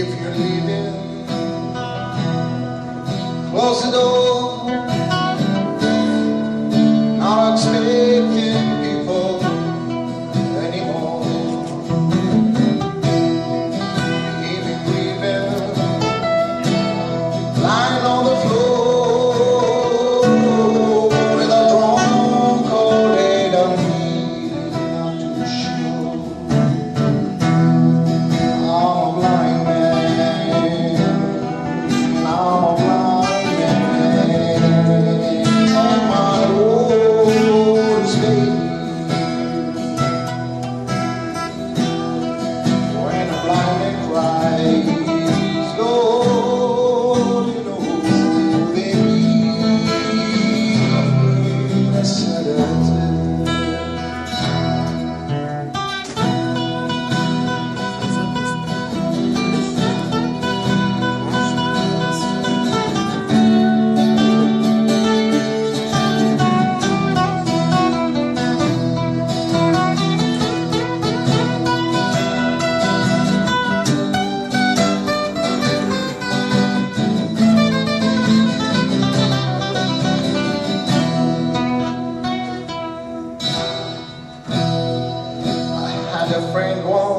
if you're leaving. Close the door, not expect. friend, one.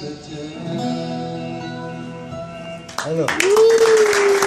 Saturday. Hello.